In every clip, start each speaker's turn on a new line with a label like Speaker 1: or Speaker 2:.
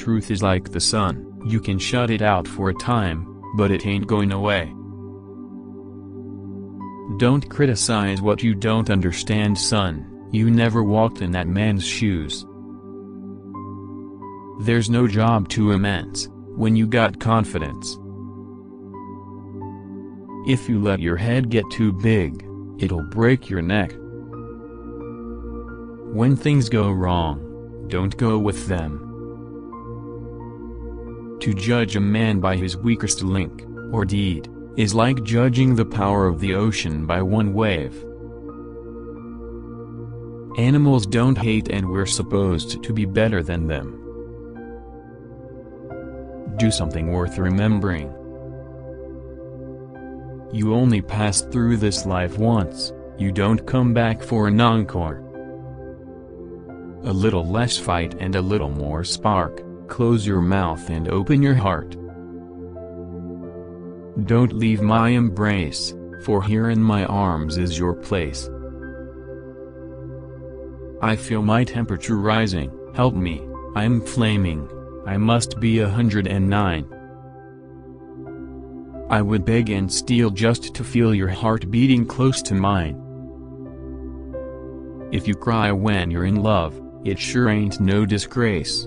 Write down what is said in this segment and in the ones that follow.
Speaker 1: Truth is like the sun, you can shut it out for a time, but it ain't going away. Don't criticize what you don't understand son, you never walked in that man's shoes. There's no job too immense, when you got confidence. If you let your head get too big, it'll break your neck. When things go wrong, don't go with them. To judge a man by his weakest link, or deed, is like judging the power of the ocean by one wave. Animals don't hate and we're supposed to be better than them. Do something worth remembering. You only pass through this life once, you don't come back for an encore. A little less fight and a little more spark, close your mouth and open your heart. Don't leave my embrace, for here in my arms is your place. I feel my temperature rising, help me, I'm flaming, I must be a hundred and nine. I would beg and steal just to feel your heart beating close to mine. If you cry when you're in love, it sure ain't no disgrace.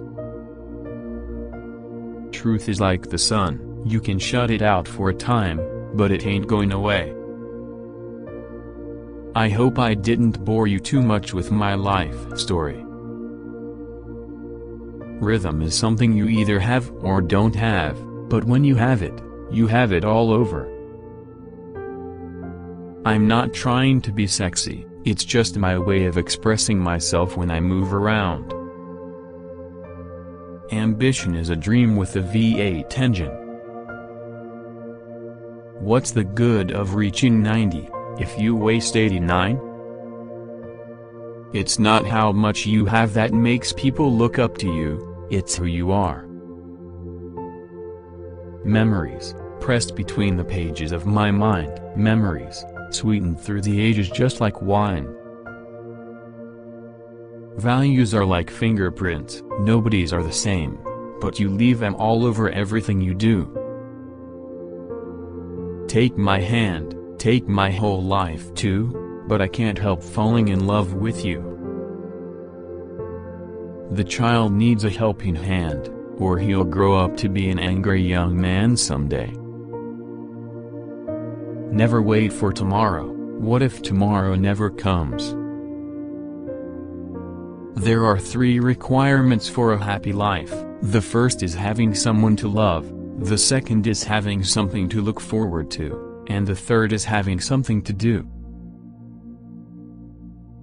Speaker 1: Truth is like the sun. You can shut it out for a time, but it ain't going away. I hope I didn't bore you too much with my life story. Rhythm is something you either have or don't have, but when you have it, you have it all over. I'm not trying to be sexy, it's just my way of expressing myself when I move around. Ambition is a dream with a V8 engine. What's the good of reaching 90, if you waste 89? It's not how much you have that makes people look up to you, it's who you are. Memories, pressed between the pages of my mind, memories, sweetened through the ages just like wine. Values are like fingerprints, nobody's are the same, but you leave them all over everything you do. Take my hand, take my whole life too, but I can't help falling in love with you. The child needs a helping hand, or he'll grow up to be an angry young man someday. Never wait for tomorrow, what if tomorrow never comes? There are three requirements for a happy life. The first is having someone to love, the second is having something to look forward to, and the third is having something to do.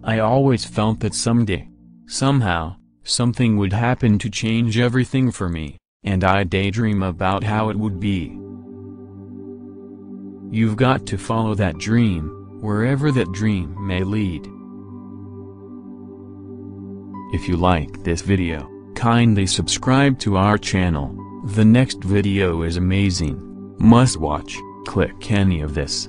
Speaker 1: I always felt that someday, somehow, something would happen to change everything for me, and I daydream about how it would be. You've got to follow that dream, wherever that dream may lead. If you like this video, kindly subscribe to our channel. The next video is amazing. Must watch. Click any of this.